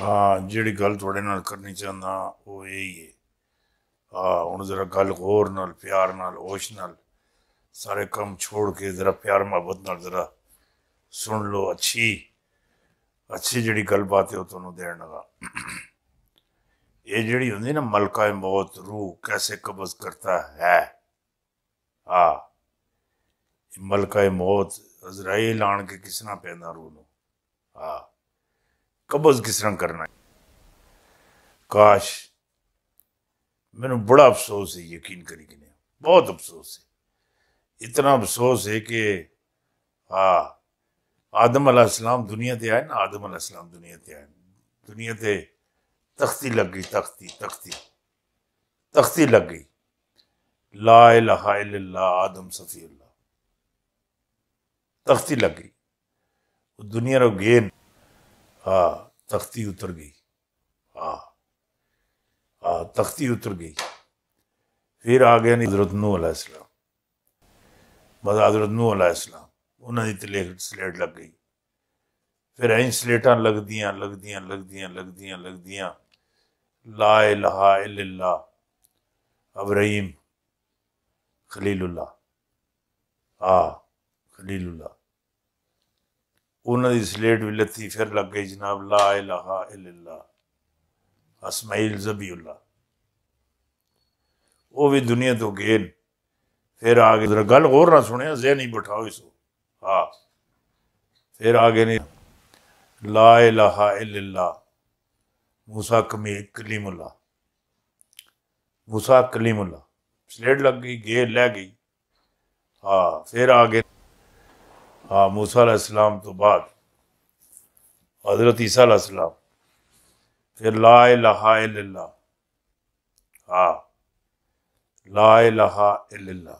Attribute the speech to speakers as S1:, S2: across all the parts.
S1: ਹਾਂ ਜਿਹੜੀ ਗੱਲ ਤੁਹਾਡੇ ਨਾਲ ਕਰਨੀ ਚਾਹੁੰਦਾ ਉਹ ਇਹ ਹੀ ਹੈ ਹਾਂ ਹੁਣ ਜ਼ਰਾ ਗੱਲ ਗੌਰ ਨਾਲ ਪਿਆਰ ਨਾਲ ਹੋਸ਼ ਨਾਲ ਸਾਰੇ ਕੰਮ ਛੋੜ ਕੇ ਜ਼ਰਾ ਪਿਆਰ ਮੁਹੱਬਤ ਨਾਲ ਜ਼ਰਾ ਸੁਣ ਲਓ ਅੱਛੀ ਅੱਛੀ ਜਿਹੜੀ ਗੱਲਬਾਤ ਹੈ ਉਹ ਤੁਹਾਨੂੰ ਦੇਣ ਲਗਾ ਇਹ ਜਿਹੜੀ ਹੁੰਦੀ ਨਾ ਮਲਕਾ ਮੌਤ ਰੂਹ ਕੈਸੇ ਕਬਜ਼ ਕਰਤਾ ਹੈ ਹਾਂ ਇਹ ਮਲਕਾ ਮੌਤ ਅਜ਼ਰਾਈਲ قبض کس طرح کرنا ہے؟ کاش نے بڑا افسوس ہے، یقین کری کہ نہیں۔ بہت افسوس ہے۔ اتنا افسوس ہے کہ ہاں آدم علیہ السلام دنیا تے آئے نا، آدم علیہ السلام دنیا تے آئے۔ دنیا تے تختی لگ گئی، تختی تختی۔ تختی لگ گئی۔ لا الہ الا اللہ، آدم صفی اللہ۔ تختی لگ گئی۔ دنیا رو گین۔ ہاں تختی اتر گئی۔ ہاں ہاں تختی اتر گئی۔ پھر آ گیا نہیں حضرت نو علیہ السلام۔ بس حضرت نو علیہ السلام انہوں نے تلے سلیٹ لگ گئی۔ پھر این سلیٹاں لگ دیاں لگ دیاں لگ دیاں لگ دیاں لگ دیاں لا الہ الا اللہ۔ ابراہیم خلیل اللہ۔ آ، خلیل اللہ۔ انہوں نے سلیٹ ਵੀ پھر لگ گئی جناب لا الہ الا اللہ اسماعیل زبی اللہ وہ بھی دنیا تو گئے پھر آگے ذرا گل غور نہ سنیا ذہن ہی بٹھاؤ اسو ہاں پھر آگے نہیں لا الہ الا اللہ موسیٰ کمی کلیم اللہ موسیٰ کلیم اللہ سلیٹ لگ گئی گئے لے گئی ہاں پھر آگے ہاں موسیٰ علیہ السلام تو بعد، حضرت عیسیٰ علیہ السلام، پھر لا الہ الا اللہ ہاں لا الہ الا اللہ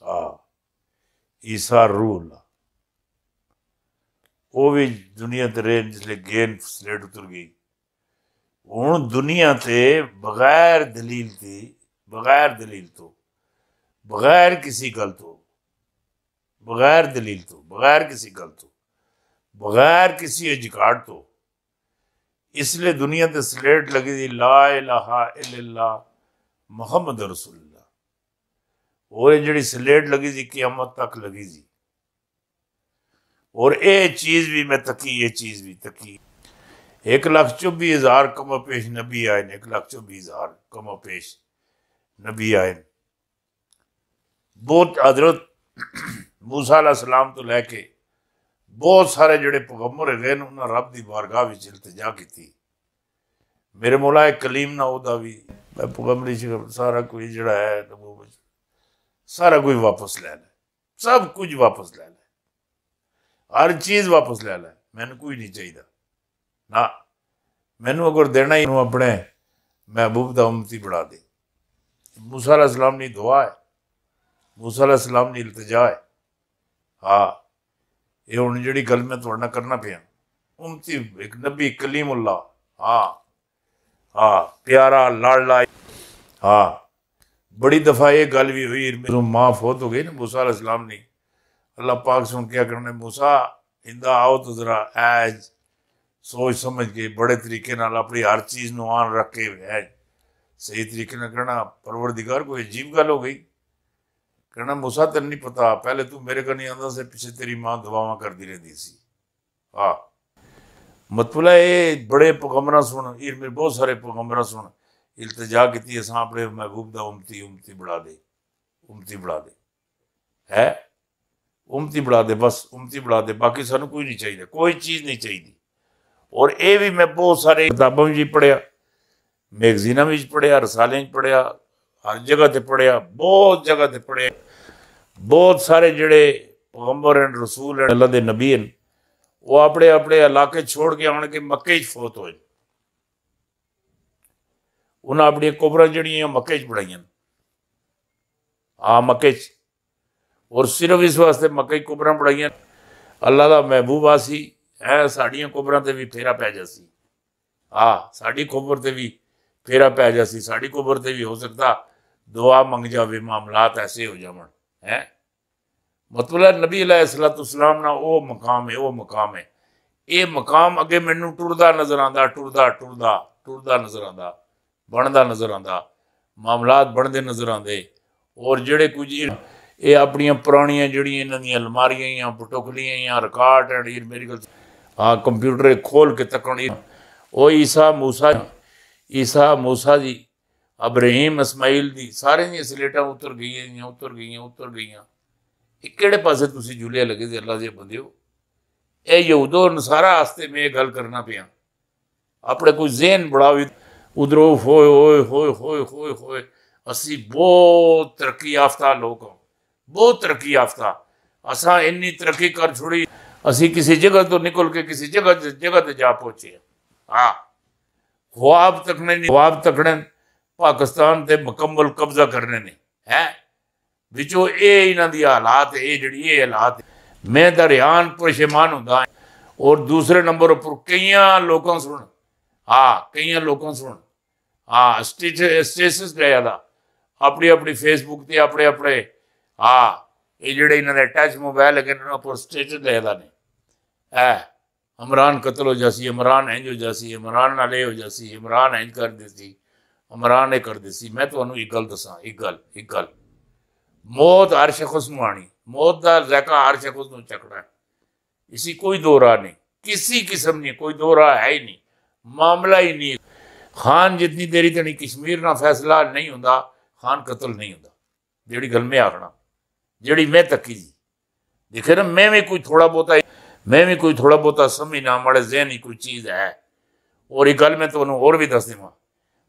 S1: ہاں عیسیٰ روح اللہ، وہ بھی دنیا تے رہے، جس لیے گین سلیٹ اتر گئی۔ ان دنیا تے بغیر دلیل تھی بغیر دلیل تو، بغیر کسی گل تو بغیر دلیل تو، بغیر کسی گل تو، بغیر کسی اجکار تو۔ اس لیے دنیا تے سلیٹ لگی دی، لا الہ الا اللہ، محمد رسول اللہ۔ اور جڑی سلیٹ لگی دی، قیامت تک لگی دی۔ اور اے چیز بھی، میں تکی یہ چیز بھی تکی ایک لاکھ چوبی ہزار کم پیش نبی آئے، ایک لاکھ چوبی ہزار کم پیش نبی آئے۔ بہت عدرت موسیٰ علیہ السلام تو لے کے بہت سارے جڑے پیغمبر گئے نے رب دی بارگاہ وچ التجا کیتی۔ میرے مولا کلیم نہ ہوتا بھی میں پیغمبری سارا کوئی جڑا ہے سارا کوئی واپس لے لے۔ سب کچھ واپس لے لے۔ ہر چیز واپس لے لے۔ میں کوئی نہیں چاہیے نہ مینو اگر دینا ہی اپنے محبوب دا امتی بڑھا دے۔ موسیٰ علیہ السلام نے دعا ہے۔ موسیٰ علیہ السلام نے التجا ہے۔ ہاں یہ ہوں جڑی گل میں تھوڑے کرنا پیا امتی ایک نبی کلیم اللہ ہاں ہاں پیارا لاڈلا ہاں بڑی دفعہ یہ گل بھی ہوئی میرے ماں فوت ہو گئی نا موسیٰ علیہ السلام نہیں اللہ پاک سن کیا کرنے موسیٰ ہندہ آؤ تو ذرا ایج سوچ سمجھ کے بڑے طریقے نال اپنی ہر چیز نو آن رکھ کے ایج صحیح طریقے نہ کرنا پروردگار کو عجیب گل ہو گئی کہنا موسا تین نہیں پتا پہلے تو میرے کو نہیں آتا سے پیچھے تیری ماں دعاواں کرتی رہتی سی۔ ہاں مطلب یہ بڑے پیغمبر سن یہ میرے بہت سارے پیغمبر سن۔ التجا کی اساں اپنے محبوب دا امتی امتی بڑھا دے۔ امتی بڑھا دے۔ ہے؟ امتی بڑھا دے، بس امتی بڑھا دے، باقی سانو کوئی نہیں چاہیے کوئی چیز نہیں چاہیے اور اے بھی میں بہت سارے کتابوں میں پڑھیا میگزینوں میں پڑھیا، رسالے پڑھیا۔ ہر جگہ تے پڑھیا، بہت جگہ تے پڑھیا۔ بہت سارے جڑے پیغمبر ہیں، رسول ہیں، اللہ دے نبی ہیں، وہ اپنے اپنے علاقے چھوڑ کے آن کے مکے چ فوت ہوئے۔ انہیں اپنی قبر جڑی مکے چ پڑھائی ہاں مکے چ اور صرف اس واسطے مکئی قبر پڑھائی اللہ کا محبوب آ سی ہے ساڑیاں قبروں سے بھی پھیرا پی جا سی۔ ہاں قبر سے بھی پھیرا پی جا سی ساری قبر بھی ہو سکتا۔ دعا منگ جا بھی معاملات ایسے ہو جاون مطلب ہے مطلب نبی علیہ السلط اسلام نہ وہ مقام ہے، وہ مقام ہے۔ یہ مقام اگے مینوں ٹرتا نظر آتا ٹرتا ٹردا ٹرتا نظر آتا بنتا نظر آتا معاملات بنتے نظر آتے اور جڑے کچھ یہ اپنی پرانیاں جڑی انہوں نے الماریاں یا پٹوکلیاں یا ریکارڈ اینڈ یہ میری ہاں کمپیوٹر کھول کے تکن وہ عیسیٰ موسا عیسیٰ موسا جی ਜੀ ਅਬਰਾਹੀਮ ਇਸਮਾਈਲ ਦੀ ਸਾਰੇ ਦੀਆਂ ਸਲੇਟਾਂ ਉਤਰ ਗਈਆਂ ਜਾਂ ਉਤਰ ਗਈਆਂ ਉਤਰ ਗਈਆਂ ਇਹ ਕਿਹੜੇ ਪਾਸੇ ਤੁਸੀਂ ਜੁਲਿਆ ਲੱਗੇ ਦੇ ਅੱਲਾ ਦੇ ਬੰਦਿਓ ਇਹ ਯਹੂਦੋ ਨਸਾਰਾ ਵਾਸਤੇ ਮੈਂ ਇਹ ਗੱਲ ਕਰਨਾ ਪਿਆ ਆਪਣੇ ਕੋਈ ਜ਼ਿਹਨ ਬੜਾਵੀ ਉਧਰੋਂ ਹੋਏ ਹੋਏ ਹੋਏ ਹੋਏ ਹੋਏ ਹੋਏ ਅਸੀਂ ਬਹੁਤ ਤਰੱਕੀ ਯਾਫਤਾ ਲੋਕ ਹਾਂ ਬਹੁਤ ਤਰੱਕੀ ਯਾਫਤਾ ਅਸਾਂ ਇੰਨੀ ਤਰੱਕੀ ਕਰ ਛੋੜੀ ਅਸੀਂ ਕਿਸੇ ਜਗ੍ਹਾ ਤੋਂ ਨਿਕਲ ਕੇ ਕਿਸੇ ਜਗ੍ਹਾ ਜਗ੍ਹਾ ਤੇ ਜਾ ਪਹੁੰਚੇ ਹਾਂ ਖੁਆਬ ਤੱਕਣੇ ਨਹੀਂ ਖੁਆਬ ਤੱਕਣੇ ਪਾਕਿਸਤਾਨ ਤੇ ਮੁਕੰਮਲ ਕਬਜ਼ਾ ਕਰਨੇ ਨੇ ਹੈ ਵਿੱਚੋਂ ਇਹ ਇਹਨਾਂ ਦੀ ਹਾਲਾਤ ਇਹ ਜਿਹੜੀ ਇਹ ਹਾਲਾਤ ਮੈਂ ਦਰਿਆਨ ਪਰੇਸ਼ਾਨ ਹੁੰਦਾ ਔਰ ਦੂਸਰੇ ਨੰਬਰ ਉੱਪਰ ਕਈਆਂ ਲੋਕਾਂ ਸੁਣ ਹਾਂ ਕਈਆਂ ਲੋਕਾਂ ਸੁਣ ਹਾਂ ਸਟੇਟ ਸਟੇਟਸ ਲਿਆ ਦਾ ਆਪਣੀ ਆਪਣੀ ਫੇਸਬੁੱਕ ਤੇ ਆਪਣੇ ਆਪਣੇ ਹਾਂ ਇਹ ਜਿਹੜੇ ਇਹਨਾਂ ਦੇ ਟੱਚ ਮੋਬਾਈਲ ਹੈਗੇ ਨੇ ਉਹਨਾਂ ਉੱਪਰ ਸਟੇਟਸ ਲਿਆ ਦਾ ਨੇ ਹੈ ਇਮਰਾਨ ਕਤਲ ਹੋ ਜਾਸੀ ਇਮਰਾਨ ਇੰਜ ਹੋ ਜਾਸੀ ਇਮਰਾਨ ਨਾਲ ਇਹ ਹੋ ਜਾਸੀ ਇਮਰਾਨ ਇੰਜ ਕਰ عمران نے کر دسی میں تمہیں ایک گل دسا ایک گل ایک گل۔ موت ہر شخص نو آنی، موت دا ذائقہ ہر شخص نو چکنا ہے۔ اسی کوئی دو راہ نہیں، کسی قسم نہیں، کوئی دو راہ ہے ہی نہیں، معاملہ ہی نہیں۔ خان جتنی دیری تنی کشمیر نہ فیصلہ نہیں ہوندا، خان قتل نہیں ہوندا۔ جیڑی گل میں آخنا جیڑی میں تکی جی۔ دیکھے نا، میں بھی کوئی تھوڑا بہت میں بھی کوئی تھوڑا بہت سمجھنا ہمارے ذہن ہی کوئی چیز ہے۔ اور ایک گل میں تو انہوں اور بھی دس دوں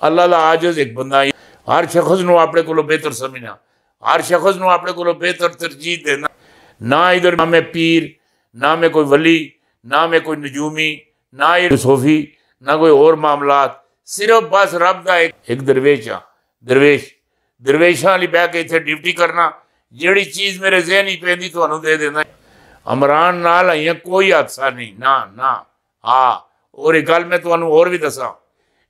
S1: اللہ اللہ آجز ایک بندہ آئی අල්ලල ආජස් එක්බඳයි ආර්ශයක්හසනු આપણે بہتر බේතර ہر شخص نو اپنے کو بہتر ترجیح دینا۔ نہ ادھر نہ میں پیر، نہ میں کوئی ولی، نہ میں کوئی نجومی، نہ یہ صوفی، نہ کوئی اور معاملات۔ صرف بس رب دا ایک ایک درویش درویشاں درویش۔ درویشاں علی بہ کے اتنے ڈیوٹی کرنا۔ جیڑی چیز میرے ذہن ہی پہنی تو انہوں دے دینا۔ امران نال آئیے کوئی حادثہ نہیں۔ نہ نہ۔ ہاں اور ایک گل میں تو انہوں اور بھی دساں۔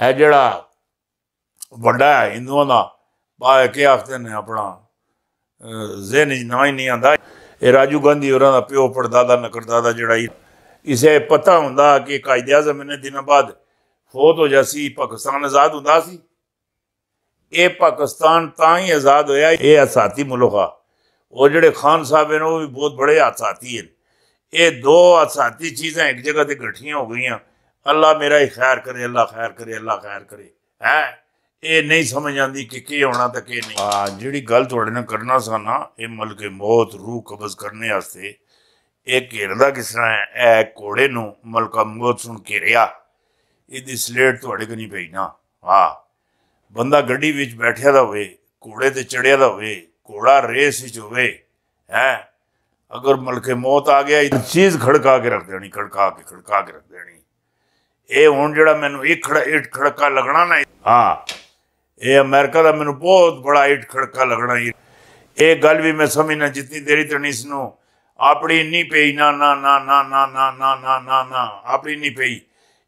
S1: ਹੈ ਜਿਹੜਾ ਵੱਡਾ ਹੈ ਹਿੰਦੂਆਂ ਦਾ ਬਾ ਕੇ ਆਖਦੇ ਨੇ ਆਪਣਾ ਜ਼ਿਹਨ ਹੀ ਨਾ ਹੀ ਨਹੀਂ ਆਂਦਾ ਇਹ ਰਾਜੂ ਗਾਂਧੀ ਹੋਰਾਂ ਦਾ ਪਿਓ ਪੜਦਾਦਾ ਨਕਰਦਾਦਾ ਜਿਹੜਾ ਇਸੇ ਪਤਾ ਹੁੰਦਾ ਕਿ ਕਾਇਦੇ ਆਜ਼ਮ ਨੇ ਦਿਨਾਂ ਬਾਅਦ ਫੌਤ ਹੋ ਜਾਸੀ ਪਾਕਿਸਤਾਨ ਆਜ਼ਾਦ ਹੁੰਦਾ ਸੀ ਇਹ ਪਾਕਿਸਤਾਨ ਤਾਂ ਹੀ ਆਜ਼ਾਦ ਹੋਇਆ ਇਹ ਅਸਾਤੀ ਮੁਲਕ ਆ ਉਹ ਜਿਹੜੇ ਖਾਨ ਸਾਹਿਬ ਨੇ ਉਹ ਵੀ ਬਹੁਤ ਬੜੇ ਹਸਾਤੀ ਹਨ ਇਹ ਦੋ ਹਸਾਤੀ ਚੀਜ਼ਾਂ ਇੱਕ ਜਗ੍ਹਾ ਤੇ ਇਕੱਠੀਆਂ ਹੋ ਗਈਆਂ ਅੱਲਾ ਮੇਰਾ ਹੀ ਖੈਰ ਕਰੇ ਅੱਲਾ ਖੈਰ ਕਰੇ ਅੱਲਾ ਖੈਰ ਕਰੇ ਹੈ ਇਹ ਨਹੀਂ ਸਮਝ ਆਂਦੀ ਕਿ ਕੀ ਹੋਣਾ ਤੇ ਕੀ ਨਹੀਂ ਆ ਜਿਹੜੀ ਗੱਲ ਤੁਹਾਡੇ ਨਾਲ ਕਰਨਾ ਸਾਨਾ ਇਹ ਮਲਕੇ ਮੌਤ ਰੂਹ ਕਬਜ਼ ਕਰਨੇ ਵਾਸਤੇ ਇਹ ਘੇਰਦਾ ਕਿਸ ਤਰ੍ਹਾਂ ਹੈ ਇਹ ਘੋੜੇ ਨੂੰ ਮਲਕਾ ਮੌਤ ਸੁਣ ਘੇਰਿਆ ਇਹਦੀ ਸਲੇਟ ਤੁਹਾਡੇ ਕੋਲ ਨਹੀਂ ਪਈ ਨਾ ਹਾਂ ਬੰਦਾ ਗੱਡੀ ਵਿੱਚ ਬੈਠਿਆ ਦਾ ਹੋਵੇ ਘੋੜੇ ਤੇ ਚੜਿਆ ਦਾ ਹੋਵੇ ਘੋੜਾ ਰੇਸ ਵਿੱਚ ਹੋਵੇ ਹੈ ਅਗਰ ਮਲਕੇ ਮੌਤ ਆ ਗਿਆ ਇਹ ਚੀਜ਼ ਖੜਕਾ ਕੇ ਰੱਖ ਦੇਣੀ ਖੜਕਾ ਕੇ ਖੜਕਾ ਕੇ ਰੱਖ ਦੇਣੀ ਇਹ ਹੁਣ ਜਿਹੜਾ ਮੈਨੂੰ ਇੱਕ ਖੜਾ ਇੱਟ ਖੜਕਾ ਲੱਗਣਾ ਨਾ ਹਾਂ ਇਹ ਅਮਰੀਕਾ ਦਾ ਮੈਨੂੰ ਬਹੁਤ ਬੜਾ ਇੱਟ ਖੜਕਾ ਲੱਗਣਾ ਇਹ ਗੱਲ ਵੀ ਮੈਂ ਸਮਝਣਾ ਜਿੰਨੀ ਦੇਰੀ ਤੱਕ ਇਸ ਨੂੰ ਆਪਣੀ ਨਹੀਂ ਪਈ ਨਾ ਨਾ ਨਾ ਨਾ ਨਾ ਨਾ ਨਾ ਨਾ ਨਾ ਨਾ ਆਪਣੀ ਨਹੀਂ ਪਈ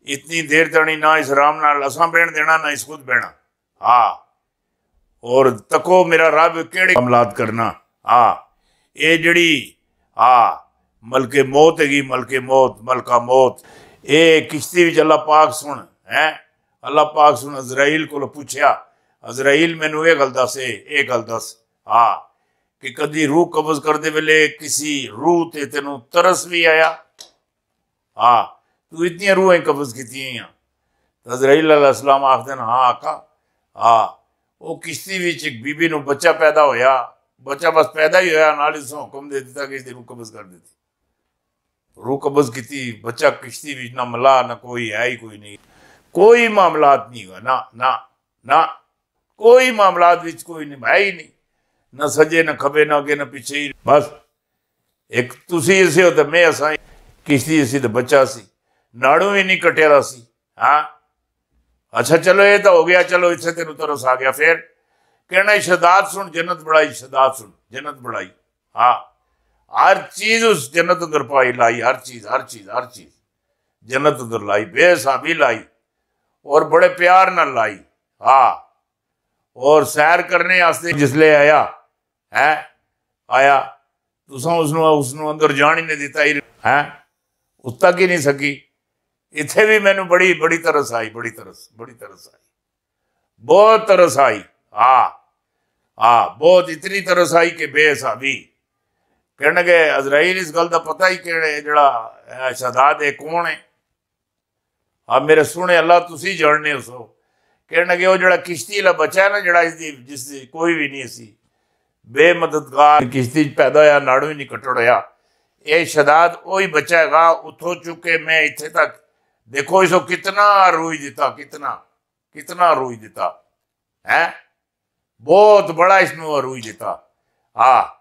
S1: ਇਤਨੀ ਦੇਰ ਤਣੀ ਨਾ ਇਸ ਰਾਮ ਨਾਲ ਅਸਾਂ ਬਹਿਣ ਦੇਣਾ ਨਾ ਇਸ ਖੁਦ ਬਹਿਣਾ ਹਾਂ ਔਰ ਤਕੋ ਮੇਰਾ ਰੱਬ ਕਿਹੜੇ ਅਮਲਾਤ ਕਰਨਾ ਹਾਂ ਇਹ ਜਿਹੜੀ ਹਾਂ ਮਲਕੇ ਮੌਤ ਹੈਗੀ ਮਲਕੇ ਮੌਤ ਮਲਕਾ ਮੌਤ ਇਹ ਕਿਸ਼ਤੀ ਵਿੱਚ ਅੱਲਾਹ ਪਾਕ ਸੁਣ ਹੈ ਅੱਲਾਹ ਪਾਕ ਸੁਣ ਅਜ਼ਰਾਈਲ ਕੋਲ ਪੁੱਛਿਆ ਅਜ਼ਰਾਈਲ ਮੈਨੂੰ ਇਹ ਗੱਲ ਦੱਸੇ ਇਹ ਗੱਲ ਦੱਸ ਹਾਂ ਕਿ ਕਦੀ ਰੂਹ ਕਬਜ਼ ਕਰਦੇ ਵੇਲੇ ਕਿਸੇ ਰੂਹ ਤੇ ਤੈਨੂੰ ਤਰਸ ਵੀ ਆਇਆ ਹਾਂ ਤੂੰ ਇਤਨੀਆਂ ਰੂਹਾਂ ਕਬਜ਼ ਕੀਤੀਆਂ ਤਾਂ ਅਜ਼ਰਾਈਲ ਅਲੈਹਿਸਲਾਮ ਆਖਦੇ ਨੇ ਹਾਂ ਆਕਾ ਆ ਉਹ ਕਿਸ਼ਤੀ ਵਿੱਚ ਇੱਕ ਬੀਬੀ ਨੂੰ ਬੱਚਾ ਪੈਦਾ ਹੋਇਆ ਬੱਚਾ ਬਸ ਪੈਦਾ ਹੀ ਹੋਇਆ ਨਾਲ ਇਸ ਨੂੰ ਹੁਕਮ ਦੇ ਦਿੱਤਾ ਕਿ ਇਸ ਦੀ ਰੂਹ ਕਬਜ਼ ਕਰ ਦਿੱਤੀ رو قبض کتی بچہ کشتی بھی نہ ملا، نہ کوئی ہے ہی کوئی نہیں۔ کوئی معاملات نہیں ہوا نہ نہ نہ۔ کوئی معاملات وچ کوئی نہیں ہے ہی نہیں۔ نہ سجے، نہ کھبے، نہ اگے، نہ پیچھے ہی۔ بس ایک تسی اسے ہو تو میں اساں کشتی اسی تو بچہ سی۔ ناڑو بھی نہیں کٹیا دا سی۔ ہاں؟ اچھا چلو، یہ تو ہو گیا۔ چلو، اسے تینوں ترس آ گیا۔ پھر کہنا شداد سن، جنت بڑائی شداد سن، جنت بڑائی۔ ہاں۔ ہر چیز اس جنت اندر پائی لائی، ہر چیز ہر چیز ہر چیز۔ جنت اندر لائی، بے حسابی لائی۔ اور بڑے پیار نہ لائی۔ ہاں۔ اور سیر کرنے آستے جس لے آیا، ہے، آیا۔ تساں اس نے اس اندر جان ہی نہیں دیتا، ہی ہے۔ اس تک ہی نہیں سکی۔ اتھے بھی میں نے بڑی بڑی ترس آئی، بڑی ترس بڑی ترس آئی۔ بہت ترس آئی۔ ہاں۔ ہاں بہت اتنی ترس آئی کہ بے حسابی۔ کہنے گے ازراہیل اس گل کا پتا ہی کہ شہداد کون ہے؟ سونے اللہ جاننے کشتی والا بچا ہے نا، جڑا اس دی جس دی کوئی بھی نہیں بے مددگار کشتی ہوا ناڑ ہی نہیں کٹڑ رہا یہ شہداد ہی بچا گا اتو چکے میں اتنے تک دیکھو اسو کتنا روئی دیتا، کتنا کتنا روئی دیتا۔ ہے بہت بڑا اس روئی دیتا۔ ہاں۔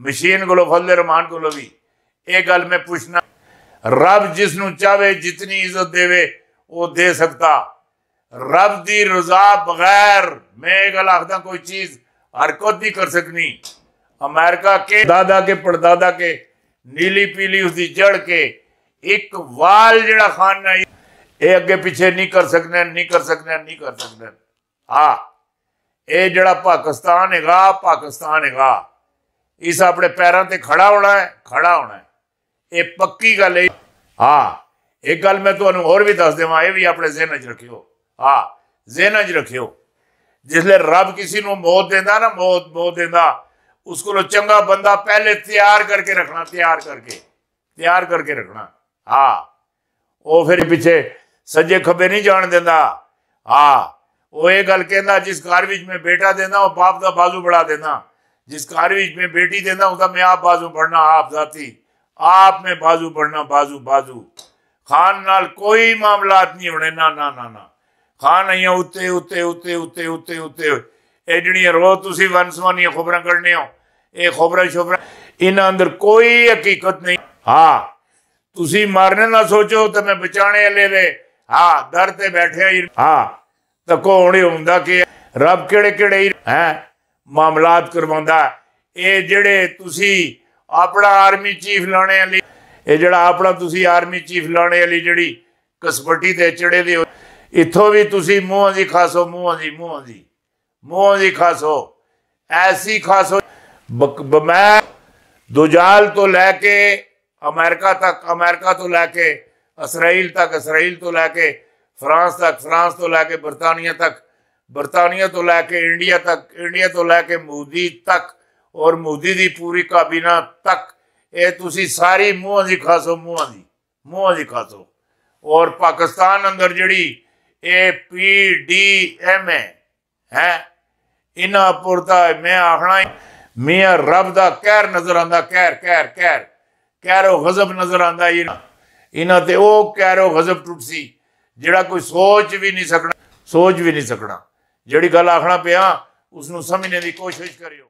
S1: ਮਸ਼ੀਨ ਕੋਲੋਂ ਫਜ਼ਲ ਰਹਿਮਾਨ ਕੋਲੋਂ ਵੀ ਇਹ ਗੱਲ ਮੈਂ ਪੁੱਛਣਾ ਰੱਬ ਜਿਸ ਨੂੰ ਚਾਵੇ ਜਿਤਨੀ ਇੱਜ਼ਤ ਦੇਵੇ ਉਹ ਦੇ ਸਕਦਾ ਰੱਬ ਦੀ ਰਜ਼ਾ ਬਗੈਰ ਮੈਂ ਇਹ ਗੱਲ ਆਖਦਾ ਕੋਈ ਚੀਜ਼ ਹਰਕਤ ਨਹੀਂ ਕਰ ਸਕਣੀ ਅਮਰੀਕਾ ਕੇ ਦਾਦਾ ਕੇ ਪੜਦਾਦਾ ਕੇ ਨੀਲੀ ਪੀਲੀ ਉਸ ਦੀ ਜੜ ਕੇ ਇੱਕ ਵਾਲ ਜਿਹੜਾ ਖਾਨਾ ਇਹ ਅੱਗੇ ਪਿੱਛੇ ਨਹੀਂ ਕਰ ਸਕਨੇ ਨਹੀਂ ਕਰ ਸਕਨੇ ਨਹੀਂ ਕਰ ਸਕਨੇ ਹਾਂ ਇਹ ਜਿਹੜਾ ਪਾਕਿਸਤਾਨ ਹੈਗਾ ਪਾਕਿਸਤਾਨ ਹੈਗਾ ਇਸ ਆਪਣੇ ਪੈਰਾਂ ਤੇ ਖੜਾ ਹੋਣਾ ਹੈ ਖੜਾ ਹੋਣਾ ਹੈ ਇਹ ਪੱਕੀ ਗੱਲ ਹੈ ਹਾਂ ਇੱਕ ਗੱਲ ਮੈਂ ਤੁਹਾਨੂੰ ਹੋਰ ਵੀ ਦੱਸ ਦੇਵਾਂ ਇਹ ਵੀ ਆਪਣੇ ਜ਼ਿਹਨ 'ਚ ਰੱਖਿਓ ਹਾਂ ਜ਼ਿਹਨ 'ਚ ਰੱਖਿਓ ਜਿਸਲੇ ਰੱਬ ਕਿਸੇ ਨੂੰ ਮੌਤ ਦਿੰਦਾ ਨਾ ਮੌਤ ਮੌਤ ਦਿੰਦਾ ਉਸ ਕੋਲ ਚੰਗਾ ਬੰਦਾ ਪਹਿਲੇ ਤਿਆਰ ਕਰਕੇ ਰੱਖਣਾ ਤਿਆਰ ਕਰਕੇ ਤਿਆਰ ਕਰਕੇ ਰੱਖਣਾ ਹਾਂ ਉਹ ਫਿਰ ਪਿੱਛੇ ਸੱਜੇ ਖੱਬੇ ਨਹੀਂ ਜਾਣ ਦਿੰਦਾ ਹਾਂ ਉਹ ਇਹ ਗੱਲ ਕਹਿੰਦਾ ਜਿਸ ਘਰ ਵਿੱਚ ਮੈਂ ਬੇਟਾ ਦਿੰਦਾ ਉਹ ਬਾਪ ਦਾ ਬਾਜ਼ੂ ਬੜਾ ਦਿੰਦਾ جس خارج میں بیٹی دینا ہوتا، میں آپ بازو بڑھنا، آپ ذاتی، آپ میں بازو بڑھنا، بازو بازو۔ خان نال کوئی معاملات نہیں ہونے، نا نا نا نا۔ خان آئیاں اتے اتے اتے اتے اتے اتے۔ اے جڑی رو تسی ون سوانی خبریں کرنے ہو، اے خبریں شبریں انہاں اندر کوئی حقیقت نہیں۔ ہاں تسی مارنے نہ سوچو تو میں بچانے لے لے۔ ہاں در تے بیٹھے ہاں تکو ہونے ہوندہ کہ رب کڑے کڑے ہی۔ ہاں ਮਾਮਲਾਤ ਕਰਵਾਉਂਦਾ ਇਹ ਜਿਹੜੇ ਤੁਸੀਂ ਆਪਣਾ ਆਰਮੀ ਚੀਫ ਲਾਣੇ ਵਾਲੀ ਇਹ ਜਿਹੜਾ ਆਪਣਾ ਤੁਸੀਂ ਆਰਮੀ ਚੀਫ ਲਾਣੇ ਵਾਲੀ ਜਿਹੜੀ ਕਸਬਟੀ ਤੇ ਚੜੇ ਦੇ ਇੱਥੋਂ ਵੀ ਤੁਸੀਂ ਮੂੰਹਾਂ ਦੀ ਖਾਸੋ ਮੂੰਹਾਂ ਦੀ ਮੂੰਹਾਂ ਦੀ ਮੂੰਹਾਂ ਦੀ ਖਾਸੋ ਐਸੀ ਖਾਸੋ ਮੈਂ ਦੁਜਾਲ ਤੋਂ ਲੈ ਕੇ ਅਮਰੀਕਾ ਤੱਕ ਅਮਰੀਕਾ ਤੋਂ ਲੈ ਕੇ ਇਸਰਾਈਲ ਤੱਕ ਇਸਰਾਈਲ ਤੋਂ ਲੈ ਕੇ ਫਰਾਂਸ ਤੱਕ ਫਰਾਂਸ ਤੋਂ ਲੈ ਕੇ ਬਰਤਾਨੀਆ ਤੱਕ ਬਰਤਾਨੀਆ ਤੋਂ ਲੈ ਕੇ ਇੰਡੀਆ ਤੱਕ ਇੰਡੀਆ ਤੋਂ ਲੈ ਕੇ ਮੋਦੀ ਤੱਕ ਔਰ ਮੋਦੀ ਦੀ ਪੂਰੀ ਕਾਬੀਨਾ ਤੱਕ ਇਹ ਤੁਸੀਂ ਸਾਰੀ ਮੂੰਹਾਂ ਦੀ ਖਾਸੋ ਮੂੰਹਾਂ ਦੀ ਮੂੰਹਾਂ ਦੀ ਖਾਸੋ ਔਰ ਪਾਕਿਸਤਾਨ ਅੰਦਰ ਜਿਹੜੀ ਇਹ ਪੀ ਡੀ ਐਮ ਹੈ ਹੈ ਇਨਾ ਪੁਰਤਾ ਮੈਂ ਆਖਣਾ ਮੀਆਂ ਰੱਬ ਦਾ ਕਹਿਰ ਨਜ਼ਰ ਆਂਦਾ ਕਹਿਰ ਕਹਿਰ ਕਹਿਰ ਕਹਿਰੋ ਗਜ਼ਬ ਨਜ਼ਰ ਆਂਦਾ ਇਹਨਾਂ ਤੇ ਉਹ ਕਹਿਰੋ ਗਜ਼ਬ ਟੁੱਟ ਸੀ ਜਿਹੜਾ ਕੋਈ ਸੋਚ ਵੀ ਨਹੀਂ ਸਕਣਾ ਸੋਚ ਵੀ ਨਹੀਂ ਸਕਣਾ ਜਿਹੜੀ ਗੱਲ ਆਖਣਾ ਪਿਆ ਉਸ ਨੂੰ ਸਮਝਣੇ ਦੀ ਕੋਸ਼ਿਸ਼ ਕਰਿਓ।